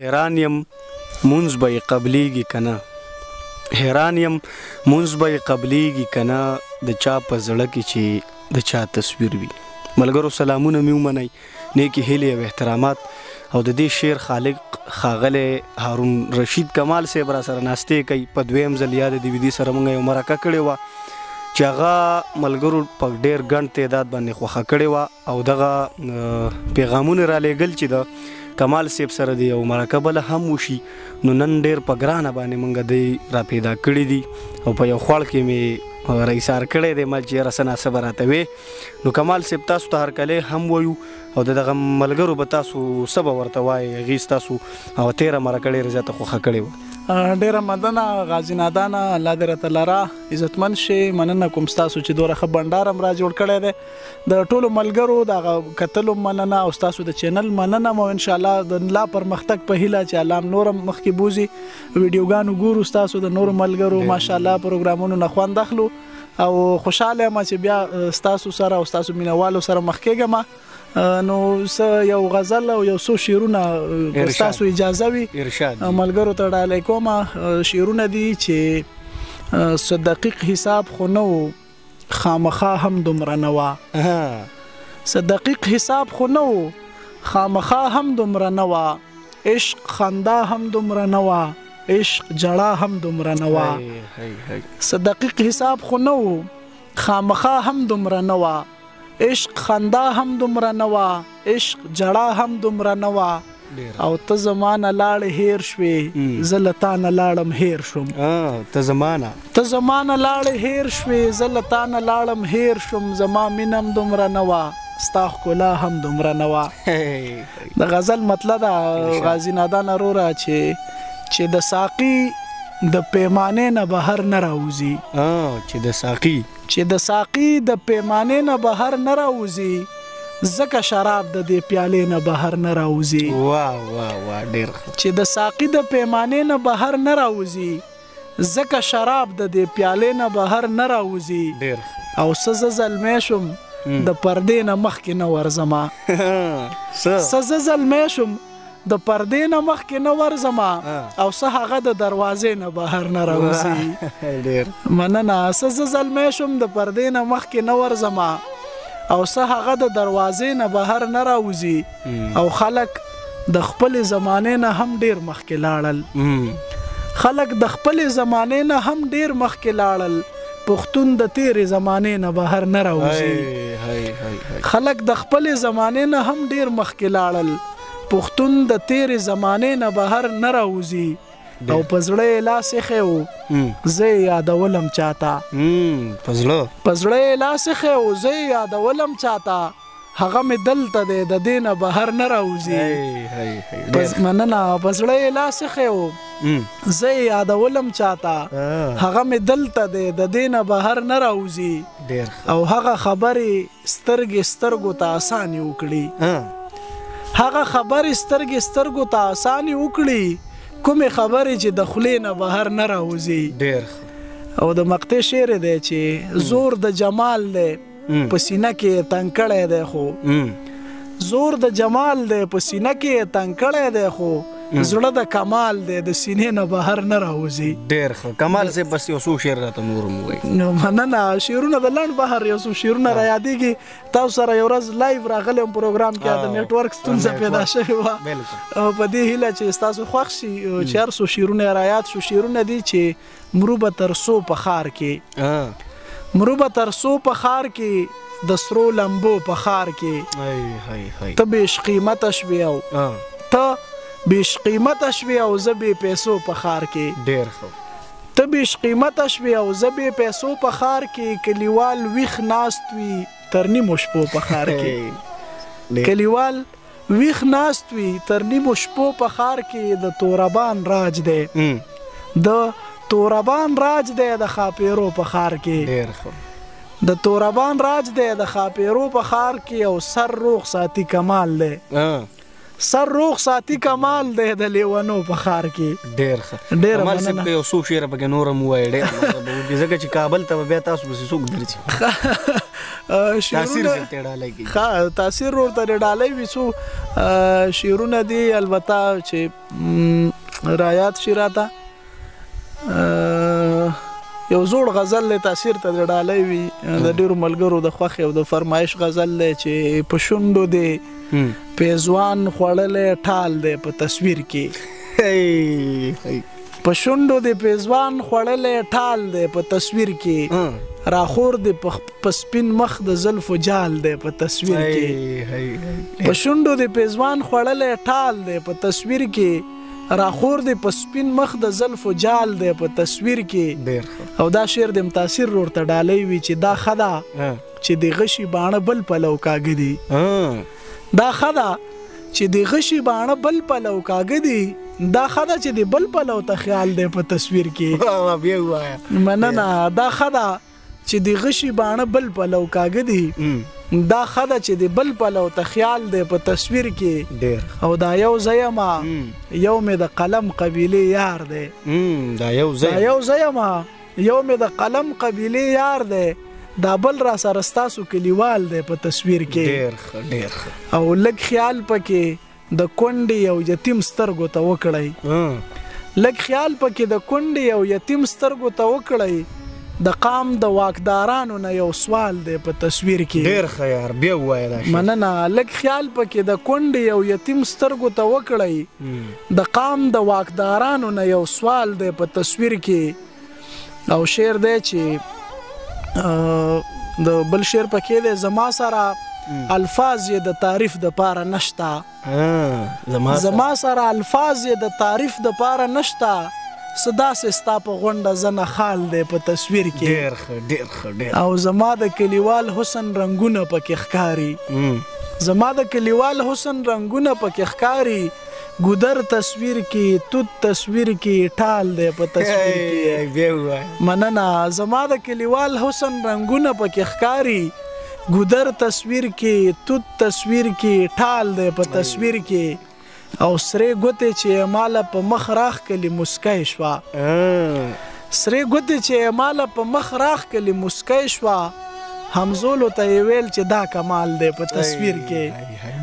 حیران یم مونځ به یې قبلیږي که نه حیران یم مونځ به یې قبلیږي که نه د چا په زړه کې چې د چا تصویر وي ملګرو سلامونه مې ومنئ نیکې هیلې او احترامات او د دې شعر خالق خاغله هارون رشید کمال صاحب را سره ناشته کوي په دویم ځل یاد دی ودی سره مونږ یو مرکه کړې و چې هغه ملګرو په ډیر ګڼ تعداد باندې خوخه کړې و او دغه پیغامونه را لېږل چې د کمال صاحب سره دی او مرکه بل هم وشي نو نن ډېر په ګرانه باندې مونږ دی را پیدا کړی دی او په یو خوړ کې می رئیسار کړی دی مل چې رسنا صبر راته وي نو کمال صاحب تاسو ته هر کله هم وایو او دغه ملګرو به تاسو سبا ورته وایي غیس تاسو او تیر مرکه ډېر زیاته خوخه کړی و ډیره مننه غازی نادان الله دې راته لره عزتمن شي مننه کوم تاسو چې دوره خبندارم را جوړ کړی دی د ټولو ملګرو د کتلو مننه او تاسو د چینل مننه مو ان شاء الله د لا پرمختګ په هیله چې الله نورم مخکې بوزي ویډیوګانو ګورو تاسو د نور ملګرو ماشاء الله پروګرامونو نه خوند اخلو او خوشاله ما چې بیا تاسو سره او تاسو مینوالو سره مخ کېږم نو یو غزل او یو څو شعرونه تاسو اجازه وي ملګرو ته ډالې کوم شعرونه دي چې صدقیق حساب خو نه وو خامخا هم دومره نه وه. ها څه دقیق حساب خو نه وو. خامخا هم دومره نه وه. عشق خندا هم دومره نه وه. عشق ژړا هم دومره نه وه. څه دقیق حساب خو نه وو. خامخا هم دومره نه وه. عشق خندا هم دومره نه وه عشق جړا هم دومره نه وه ډېره. او ته زما نه لاړې هېر شوې مم. زه له تا نه لاړم هېر شوم آه، ته زمانه ته زما نه لاړې هېر شوې زه له تا نه لاړم هېر شوم زما مینه هم دومره نه وه ستا ښکلا هم دومره نه وه د غزل مطلع دا ارشاد. غازی نادان روره چې چې د ساقي د پیمانې نه بهر نه راوځي آه، چې د ساقي چې د ساقي د پېمانې نه بهر نه راوځي ځکه شراب د دې پيالې نه بهر نه راوځي. واه واه واه ډېر ښه. چې د ساقي د پېمانې نه بهر نه راوځي ځکه شراب د دې پيالې نه بهر نه راوځي. ډېر ښه. او څه زه زلمی شوم د پردې نه مخکې نه ورځمه. څه زه زلمی شوم. د پردې نه مخکې نه ورځما او سه هغه د دروازې نه بهر نه راوځي مننه سه زه زلمی شم د پردې نه مخکې نه ورځما او سه هغه د دروازې نه بهر نه راوځي او خلک د خپل زمانه نه هم ډیر مخکې لاړل خلک د خپل زمانه نه هم ډیر مخکې لاړل پښتون د تیرې زمانې نه بهر نه راوځي خلک د خپل زمانې نه هم ډیر مخکې لاړل پښتون د تیرې زمانې نه بهر نه راوځي او پزړه لاس خېو زه یادولم چاته پزړه پزړه لاس خېو زه یادولم چاته هغه مې دلته دی د دې نه بهر نه راوځي پس مننه په زړه یې لاس ایښی و زه یې یادولم چاته هغه مې دلته دی د دې نه بهر نه راوځي او هغه خبرې سترګې سترګو ته اسانې وکړي هغه خبرې سترګې سترګو ته اسانې وکړي کومې خبرې چې د خولې نه بهر نه راوځي او د مقطع شعر دی چې زور د جمال دی په سینه کې تنګ کړی دی خو زور د جمال دی په سینه کې تنګ کړی دی خو زړه د کمال دی د سینې نه بهر نه راوځي ډېر ښه کمال سه بس یو څو شعر راته نور مو وایي نو مننه شعرونه د لند بهر یو څو شعرونه را یادېږي تاسو سره یو ورځ لایو راغلم پروګرام کې د نت ورک ستونزه پیدا شوې و په دې هیله چې تاسو خوښ شي چې هر څو شعرونه را یاد شو شعرونه دي چې مرو به تر څو په ښار کې مرو به تر څو په ښار کې د سرو لمبو په خار کې ته بیش قیمت شوی او ته بیش قیمت شوی او زه به پیسو په خار کې ډیر خو ته بیش قیمت شوی او زه به پیسو په خار کې کلیوال ویخ ناست وی تر نیمو شپو په خار کې کلیوال ویښ ناست وي تر نیمو شپو په ښار کې د توربان راج دی د توربان راج دی د ښاپیرو په ښار کې ډیر ښه د توربان راج دی د ښاپیرو په ښار کې او سر روغ ساتي کمال دی سر روغ ساتي کمال دی د لیونو په خار کې ډیر ښه ډیر مال سب کې اوسو شعر په نورم وای ډیر ځکه چې کابل ته بیا تاسو به سوق درځي تاثیر زیاتې ډالۍ کوي ښه تاثیر ور ته ډالۍ وي څو شعرونه دي البته چې رایات شي راته یو زوړ غزل له تاثیر ته ډالۍ وي د ډیرو ملګرو د خوخي او د فرمایش غزل له چې په شوندو دی پیزوان خړلې ټال دی په تصویر کې په شونډو دې پېزوان خوړلی ټال دی په تصویر کې راخور دې په سپین مخ د زلفو جال دی په تصویر کې په شونډو دې پېزوان خوړلی ټال دی په تصویر کې راخور دې په سپین مخ د زلفو جال دی په تصویر کې او دا شعر د متاثر رور ته ډالۍ وي چې دا خدا چې د غشي باڼه بل پلو کاږي دي دا ښه ده چې د غشي باڼه بل پلو کاږه دي دا ښه ده چې د بل پلو ته خیال دی په تصویر کې مننه دا ښه ده چې د غشي باڼه بل پلو کاږه دي دا خده چې د بل پلو ته خیال دی په تصویر کې ډیر او دا یو زیما یو مې د قلم قبيله یار دی دا یو زیما یو زیما یو مې د قلم قبیلې یار دی دا بل را سره ستاسو کلیوال دی په تصویر کې ډیر ښه ډیر ښه او لږ خیال پکې د کونډې یو یتیم سترګو ته وکړی لږ خیال پکې د کونډې یو یتیم سترګو ته وکړی د قام د واکدارانو نه یو سوال دی په تصویر کې ډیر ښه یار بیا وایي دا مننه لږ خیال پکې د کونډې یو یتیم سترګو ته وکړی د قام د واکدارانو نه یو سوال دی په تصویر کې او شعر دی چې د بل شعر پکې دی زما سره الفاظ یې د تعریف د پاره نشتا زما سره الفاظ یې د تعریف د پاره نشتا صدا سستا په غونډه زنه خال دی په تصویر کې ډیر ښه ډیر ښه ډیر او زما د کلیوال حسن رنگونه پکې ښکاری زما د کلیوال حسن رنگونه پکې ښکاری ګودر تصویر کی توت تصویر کی ټال دی په تصویر کی مننه زما د کلیوال حسن رنگونه پکې ښکاری ګودر تصویر کی توت تصویر کی ټال دی په تصویر کی او سرې ګوتې چې مالا په مخ راخ کلی مسکای شوا سرې ګوتې چې يې ماله په مخ راښکلې موسکۍ شوه، همزولو ته يې ويل چې دا کمال دی په تصوير کې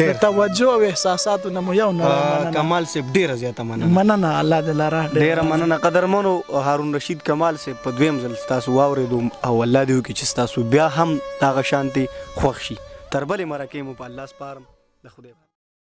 له توجه او احساساتو نه مو يو نړۍ مننه. کمال صاحب ډېره زياته مننه. مننه الله دې لره. ډېره مننه قدرمنو هارون رشيد کمال صاحب په دويم ځل ستاسو واورېدو او الله دې وکړي چې ستاسو بيا هم دغه شانتې خوښ شي. تر بلې مرکې مو په الله سپارم. د خدای